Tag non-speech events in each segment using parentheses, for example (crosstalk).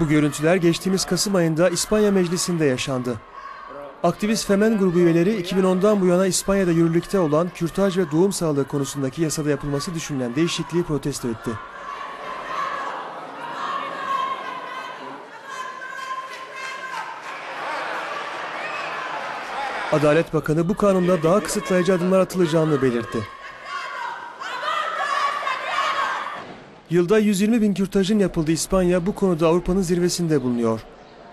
Bu görüntüler geçtiğimiz Kasım ayında İspanya Meclisi'nde yaşandı. Aktivist Femen grubu üyeleri 2010'dan bu yana İspanya'da yürürlükte olan kürtaj ve doğum sağlığı konusundaki yasada yapılması düşünülen değişikliği protesto etti. Adalet Bakanı bu kanunda daha kısıtlayıcı adımlar atılacağını belirtti. Yılda 120 bin kürtajın yapıldığı İspanya bu konuda Avrupa'nın zirvesinde bulunuyor.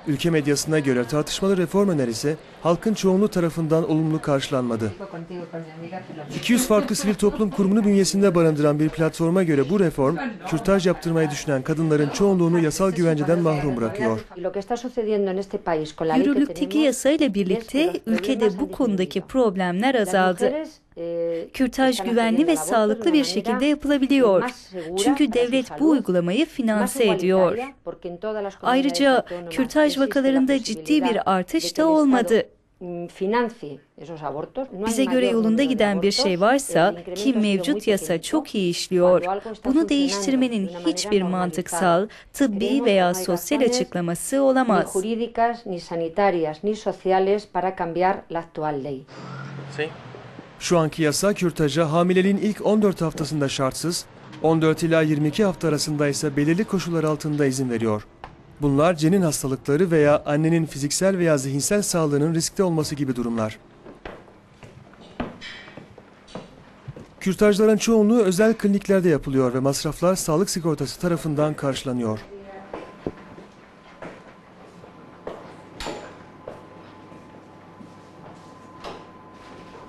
Ülke medyasına göre tartışmalı reform önerisi halkın çoğunluğu tarafından olumlu karşılanmadı. 200 farklı sivil toplum kurumunu bünyesinde barındıran bir platforma göre bu reform, kürtaj yaptırmayı düşünen kadınların çoğunluğunu yasal güvenceden mahrum bırakıyor. Yürürlükteki yasayla birlikte ülkede bu konudaki problemler azaldı. Kürtaj güvenli ve sağlıklı bir şekilde yapılabiliyor. Çünkü devlet bu uygulamayı finanse ediyor. Ayrıca kürtaj vakalarında ciddi bir artış da olmadı. Bize göre yolunda giden bir şey varsa ki mevcut yasa çok iyi işliyor. Bunu değiştirmenin hiçbir mantıksal, tıbbi veya sosyal açıklaması olamaz. Şu anki yasa kürtaja hamileliğin ilk 14 haftasında şartsız, 14 ila 22 hafta arasında ise belirli koşullar altında izin veriyor. Bunlar cenin hastalıkları veya annenin fiziksel veya zihinsel sağlığının riskte olması gibi durumlar. Kürtajların çoğunluğu özel kliniklerde yapılıyor ve masraflar sağlık sigortası tarafından karşılanıyor.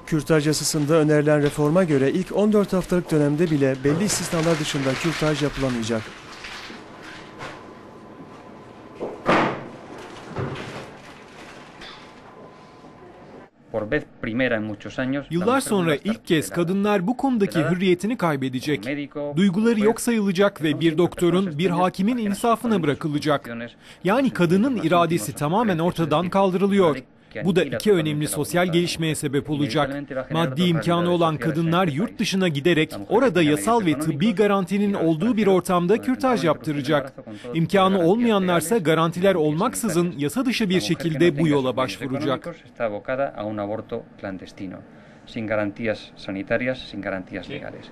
Kürtaj yasasında önerilen reforma göre ilk 14 haftalık dönemde bile belli istisnalar dışında kürtaj yapılamayacak. Yıllar sonra ilk kez kadınlar bu konudaki hürriyetini kaybedecek. Duyguları yok sayılacak ve bir doktorun, bir hakimin insafına bırakılacak. Yani kadının iradesi tamamen ortadan kaldırılıyor. Bu da iki önemli sosyal gelişmeye sebep olacak. Maddi imkanı olan kadınlar yurt dışına giderek orada yasal ve tıbbi garantinin olduğu bir ortamda kürtaj yaptıracak. İmkanı olmayanlarsa garantiler olmaksızın yasa dışı bir şekilde bu yola başvuracak. sin garantías sanitarias, sin garantías legales.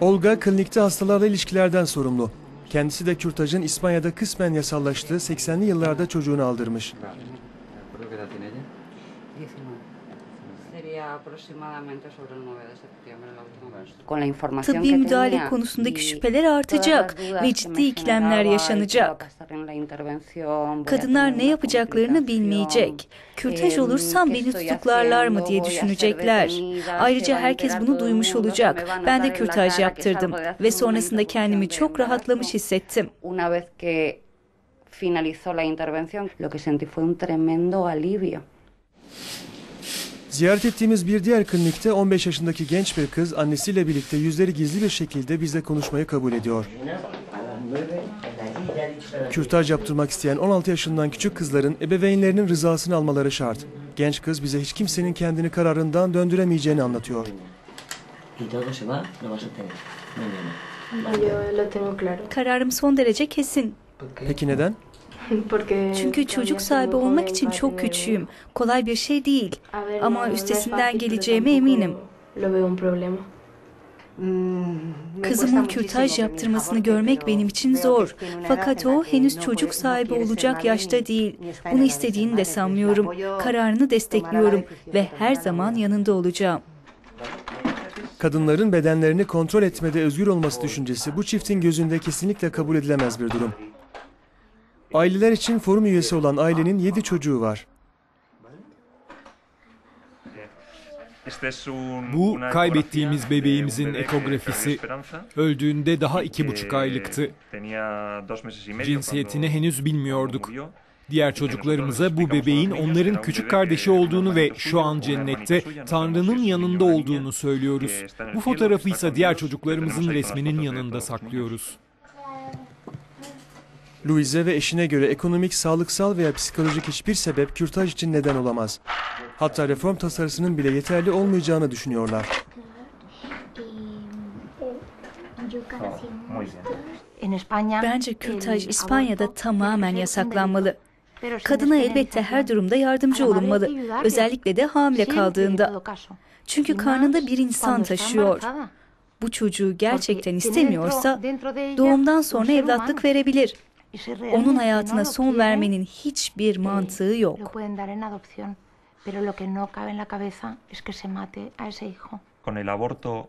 Olga klinikte hastalarla ilişkilerden sorumlu. Kendisi de kürtajın İspanya'da kısmen yasallaştığı 80'li yıllarda çocuğunu aldırmış. Tıbbi müdahale konusundaki şüpheler artacak ve ciddi ikilemler yaşanacak. Kadınlar ne yapacaklarını bilmeyecek. Kürtaj olursam beni tutuklarlar mı diye düşünecekler. Ayrıca herkes bunu duymuş olacak. Ben de kürtaj yaptırdım ve sonrasında kendimi çok rahatlamış hissettim. finalizó la intervención, lo que sentí fue un tremendo alivio. Ziyaret ettiğimiz bir diğer klinikte 15 yaşındaki genç bir kız annesiyle birlikte yüzleri gizli bir şekilde bizle konuşmayı kabul ediyor. Kürtaj yaptırmak isteyen 16 yaşından küçük kızların ebeveynlerinin rızasını almaları şart. Genç kız bize hiç kimsenin kendini kararından döndüremeyeceğini anlatıyor. Kararım son derece kesin. Peki neden? (laughs) Çünkü çocuk sahibi olmak için çok küçüğüm. Kolay bir şey değil. Ama üstesinden geleceğime eminim. Kızımın kürtaj yaptırmasını görmek benim için zor. Fakat o henüz çocuk sahibi olacak yaşta değil. Bunu istediğini de sanmıyorum. Kararını destekliyorum ve her zaman yanında olacağım. Kadınların bedenlerini kontrol etmede özgür olması düşüncesi bu çiftin gözünde kesinlikle kabul edilemez bir durum. Aileler için forum üyesi olan ailenin 7 çocuğu var. Bu kaybettiğimiz bebeğimizin ekografisi. Öldüğünde daha iki buçuk aylıktı. Cinsiyetini henüz bilmiyorduk. Diğer çocuklarımıza bu bebeğin onların küçük kardeşi olduğunu ve şu an cennette Tanrı'nın yanında olduğunu söylüyoruz. Bu fotoğrafı ise diğer çocuklarımızın resminin yanında saklıyoruz. Louise ve eşine göre ekonomik, sağlıksal veya psikolojik hiçbir sebep kürtaj için neden olamaz. Hatta reform tasarısının bile yeterli olmayacağını düşünüyorlar. Bence kürtaj İspanya'da tamamen yasaklanmalı. Kadına elbette her durumda yardımcı olunmalı. Özellikle de hamile kaldığında. Çünkü karnında bir insan taşıyor. Bu çocuğu gerçekten istemiyorsa doğumdan sonra evlatlık verebilir. Onun hayatına son vermenin hiçbir mantığı yok.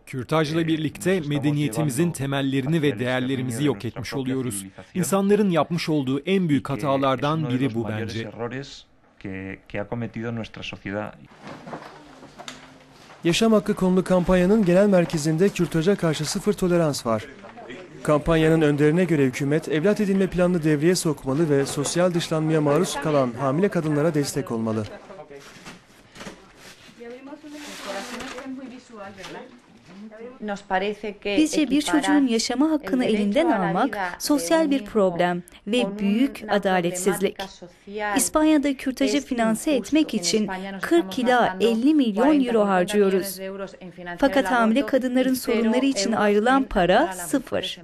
Kürtajla birlikte medeniyetimizin temellerini ve değerlerimizi yok etmiş oluyoruz. İnsanların yapmış olduğu en büyük hatalardan biri bu bence. Yaşam hakkı konulu kampanyanın genel merkezinde kürtaja karşı sıfır tolerans var. Kampanyanın önderine göre hükümet evlat edinme planını devreye sokmalı ve sosyal dışlanmaya maruz kalan hamile kadınlara destek olmalı. Bizce bir çocuğun yaşama hakkını elinden almak sosyal bir problem ve büyük adaletsizlik. İspanya'da kürtajı finanse etmek için 40 ila 50 milyon euro harcıyoruz. Fakat hamile kadınların sorunları için ayrılan para sıfır.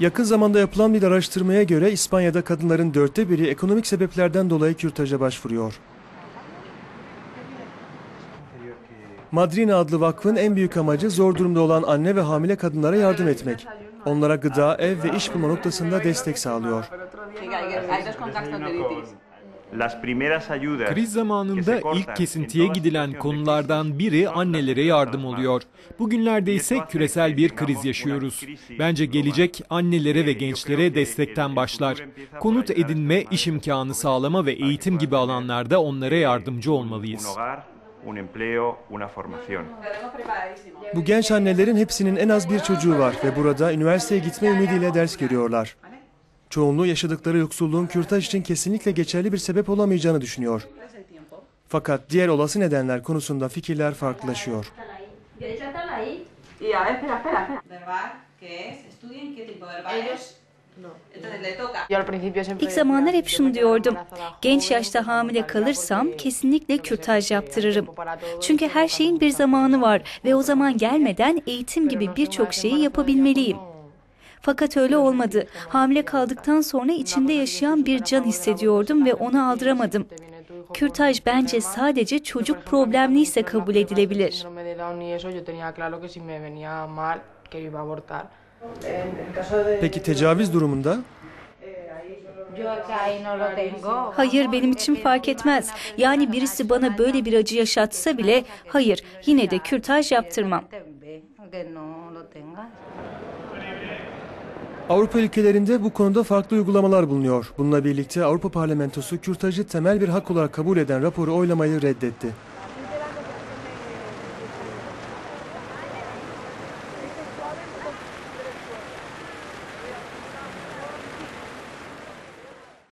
Yakın zamanda yapılan bir araştırmaya göre İspanya'da kadınların dörtte biri ekonomik sebeplerden dolayı kürtaja başvuruyor. Madrina adlı vakfın en büyük amacı zor durumda olan anne ve hamile kadınlara yardım etmek. Onlara gıda, ev ve iş bulma noktasında destek sağlıyor. Kriz zamanında ilk kesintiye gidilen konulardan biri annelere yardım oluyor. Bugünlerde ise küresel bir kriz yaşıyoruz. Bence gelecek annelere ve gençlere destekten başlar. Konut edinme, iş imkanı sağlama ve eğitim gibi alanlarda onlara yardımcı olmalıyız. Hogar, un empleo, una formación. Bu genç annelerin hepsinin en az bir çocuğu var ve burada üniversiteye gitme ümidiyle ders görüyorlar. Çoğunluğu yaşadıkları yoksulluğun kürtaj için kesinlikle geçerli bir sebep olamayacağını düşünüyor. Fakat diğer olası nedenler konusunda fikirler farklılaşıyor. Y a ver, espera, espera, espera. ¿Verdad? Que es, estudien qué tipo de Ellos. İlk zamanlar hep şunu diyordum. Genç yaşta hamile kalırsam kesinlikle kürtaj yaptırırım. Çünkü her şeyin bir zamanı var ve o zaman gelmeden eğitim gibi birçok şeyi yapabilmeliyim. Fakat öyle olmadı. Hamile kaldıktan sonra içimde yaşayan bir can hissediyordum ve onu aldıramadım. Kürtaj bence sadece çocuk problemliyse kabul edilebilir. Peki tecavüz durumunda? Hayır benim için fark etmez. Yani birisi bana böyle bir acı yaşatsa bile hayır yine de kürtaj yaptırmam. Avrupa ülkelerinde bu konuda farklı uygulamalar bulunuyor. Bununla birlikte Avrupa Parlamentosu kürtajı temel bir hak olarak kabul eden raporu oylamayı reddetti.